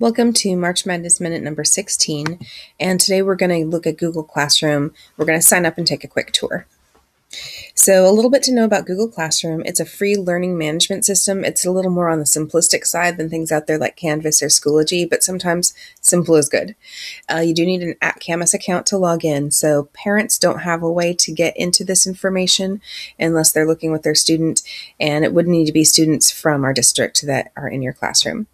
Welcome to March Madness Minute number 16. And today we're going to look at Google Classroom. We're going to sign up and take a quick tour. So, a little bit to know about Google Classroom. It's a free learning management system. It's a little more on the simplistic side than things out there like Canvas or Schoology, but sometimes simple is good. Uh, you do need an at account to log in, so parents don't have a way to get into this information unless they're looking with their student, and it would need to be students from our district that are in your classroom.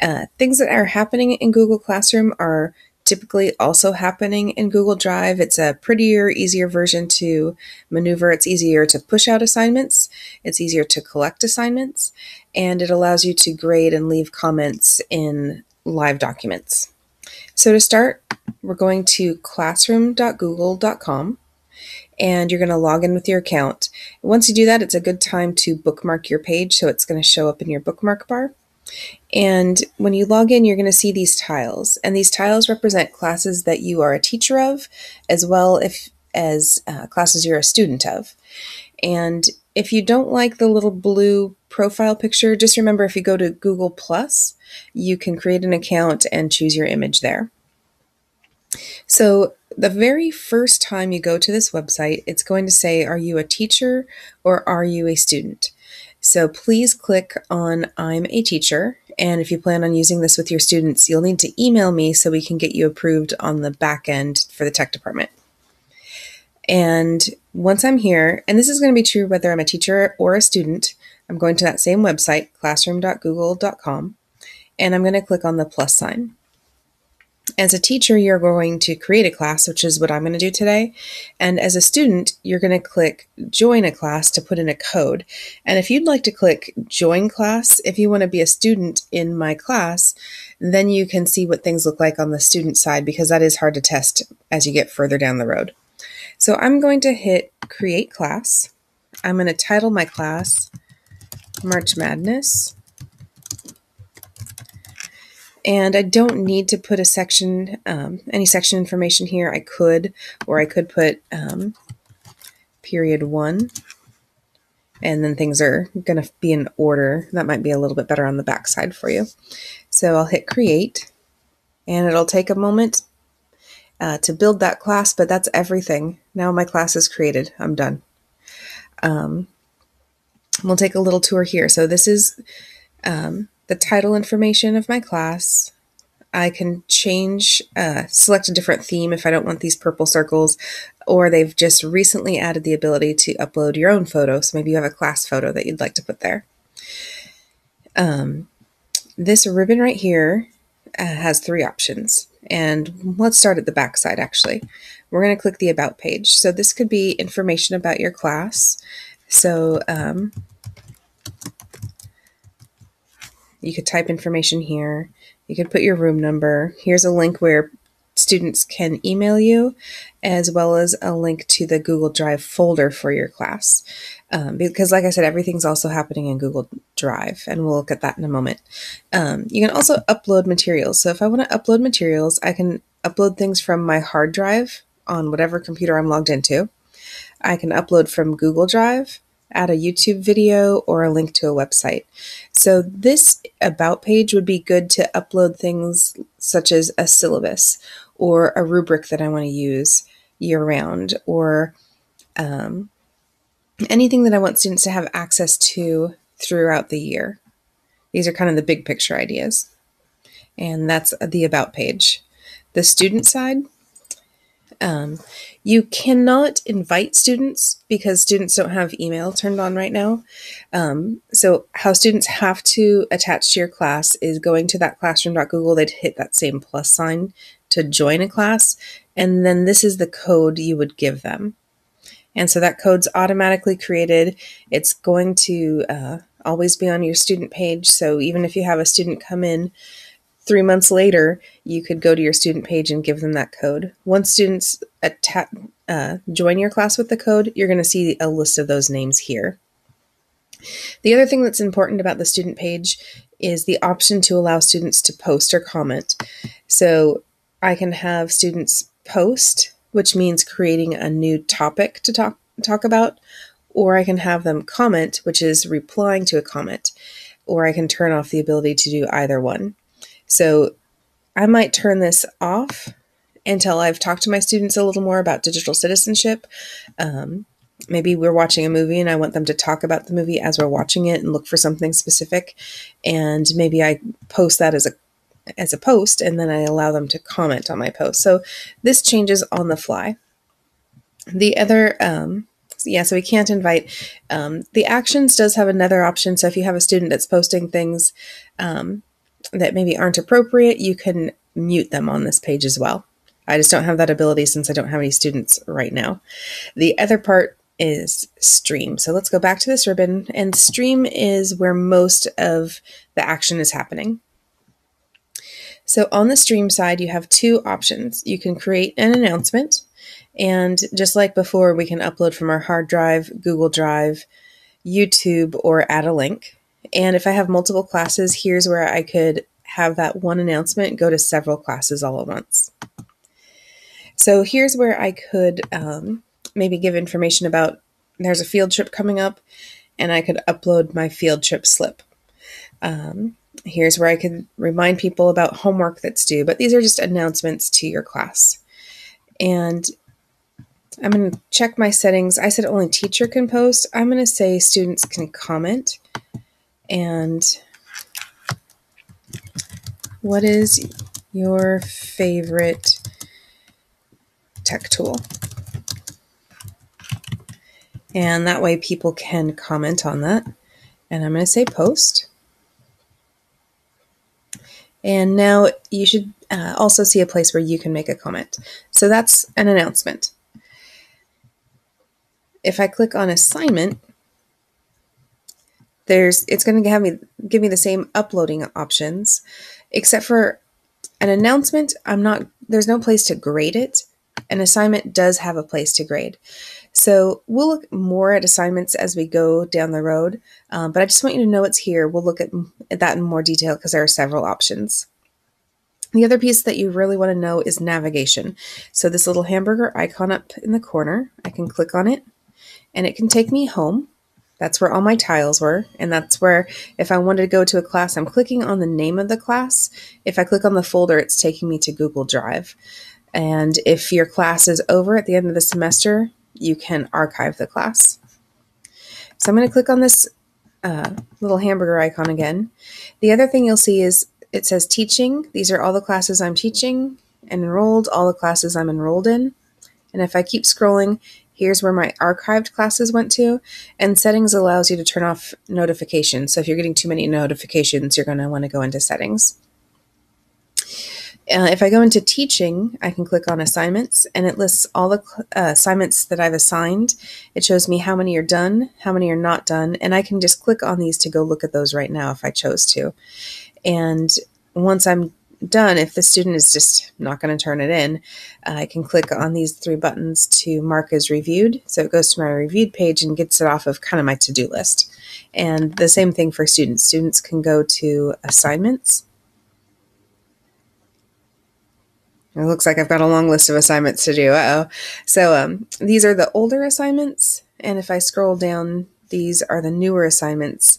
Uh, things that are happening in Google Classroom are typically also happening in Google Drive. It's a prettier, easier version to maneuver. It's easier to push out assignments, it's easier to collect assignments, and it allows you to grade and leave comments in live documents. So to start, we're going to classroom.google.com and you're going to log in with your account. Once you do that, it's a good time to bookmark your page so it's going to show up in your bookmark bar. And when you log in, you're going to see these tiles. And these tiles represent classes that you are a teacher of, as well if, as uh, classes you're a student of. And if you don't like the little blue profile picture, just remember if you go to Google Plus, you can create an account and choose your image there. So, the very first time you go to this website, it's going to say, Are you a teacher or are you a student? So please click on I'm a teacher. And if you plan on using this with your students, you'll need to email me so we can get you approved on the back end for the tech department. And once I'm here, and this is going to be true whether I'm a teacher or a student, I'm going to that same website, classroom.google.com, and I'm going to click on the plus sign. As a teacher, you're going to create a class, which is what I'm going to do today. And as a student, you're going to click join a class to put in a code. And if you'd like to click join class, if you want to be a student in my class, then you can see what things look like on the student side because that is hard to test as you get further down the road. So I'm going to hit create class. I'm going to title my class March Madness. And I don't need to put a section, um, any section information here. I could, or I could put um, period one, and then things are going to be in order. That might be a little bit better on the back side for you. So I'll hit create, and it'll take a moment uh, to build that class, but that's everything. Now my class is created. I'm done. Um, we'll take a little tour here. So this is um, the title information of my class. I can change, uh, select a different theme if I don't want these purple circles, or they've just recently added the ability to upload your own photo. So maybe you have a class photo that you'd like to put there. Um, this ribbon right here uh, has three options. And let's start at the back side actually. We're going to click the About page. So this could be information about your class. So um, you could type information here. You could put your room number. Here's a link where students can email you, as well as a link to the Google Drive folder for your class. Um, because, like I said, everything's also happening in Google Drive, and we'll look at that in a moment. Um, you can also upload materials. So, if I want to upload materials, I can upload things from my hard drive on whatever computer I'm logged into. I can upload from Google Drive add a YouTube video, or a link to a website. So, this About page would be good to upload things such as a syllabus or a rubric that I want to use year round, or um, anything that I want students to have access to throughout the year. These are kind of the big picture ideas. And that's the About page. The student side, um, you cannot invite students because students don't have email turned on right now. Um, so, how students have to attach to your class is going to that classroom.google, they'd hit that same plus sign to join a class, and then this is the code you would give them. And so that code's automatically created. It's going to uh, always be on your student page. So, even if you have a student come in, three months later, you could go to your student page and give them that code. Once students atta- uh, join your class with the code, you're going to see a list of those names here. The other thing that's important about the student page is the option to allow students to post or comment. So I can have students post, which means creating a new topic to talk talk about, or I can have them comment, which is replying to a comment, or I can turn off the ability to do either one. So I might turn this off until I've talked to my students a little more about digital citizenship. Um, maybe we're watching a movie and I want them to talk about the movie as we're watching it and look for something specific. And maybe I post that as a as a post and then I allow them to comment on my post. So this changes on the fly. The other um, yeah, so we can't invite. Um, the actions does have another option. So if you have a student that's posting things um, that maybe aren't appropriate, you can mute them on this page as well. I just don't have that ability since I don't have any students right now. The other part is stream. So let's go back to this ribbon and stream is where most of the action is happening. So on the stream side, you have two options. You can create an announcement and just like before, we can upload from our hard drive, Google Drive, YouTube, or add a link. And if I have multiple classes, here's where I could have that one announcement go to several classes all at once. So here's where I could um, maybe give information about there's a field trip coming up, and I could upload my field trip slip. Um, here's where I could remind people about homework that's due, but these are just announcements to your class. And I'm going to check my settings. I said only teacher can post. I'm going to say students can comment. And what is your favorite tech tool? And that way people can comment on that. And I'm going to say post. And now you should uh, also see a place where you can make a comment. So that's an announcement. If I click on assignment, there's it's going to have me give me the same uploading options, except for an announcement. I'm not there's no place to grade it. An assignment does have a place to grade. So we'll look more at assignments as we go down the road, um, but I just want you to know it's here. We'll look at, at that in more detail because there are several options. The other piece that you really want to know is navigation. So this little hamburger icon up in the corner, I can click on it and it can take me home. That's where all my tiles were. And that's where, if I wanted to go to a class, I'm clicking on the name of the class. If I click on the folder, it's taking me to Google Drive. And if your class is over at the end of the semester, you can archive the class. So I'm going to click on this uh, little hamburger icon again. The other thing you'll see is it says teaching. These are all the classes I'm teaching and enrolled, all the classes I'm enrolled in. And if I keep scrolling, here's where my archived classes went to. And settings allows you to turn off notifications. So if you're getting too many notifications, you're going to want to go into settings. Uh, if I go into teaching, I can click on assignments and it lists all the uh, assignments that I've assigned. It shows me how many are done, how many are not done, and I can just click on these to go look at those right now if I chose to. And once I'm done, if the student is just not going to turn it in, uh, I can click on these three buttons to mark as reviewed. So it goes to my reviewed page and gets it off of kind of my to do list. And the same thing for students. Students can go to assignments It looks like I've got a long list of assignments to do. Oh. So um, these are the older assignments, and if I scroll down, these are the newer assignments,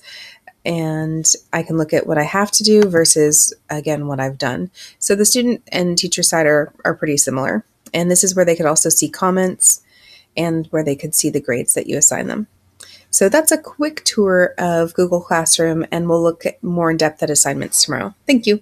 and I can look at what I have to do versus again what I've done. So the student and teacher side are are pretty similar, and this is where they could also see comments and where they could see the grades that you assign them. So that's a quick tour of Google Classroom, and we'll look more in depth at assignments tomorrow. Thank you.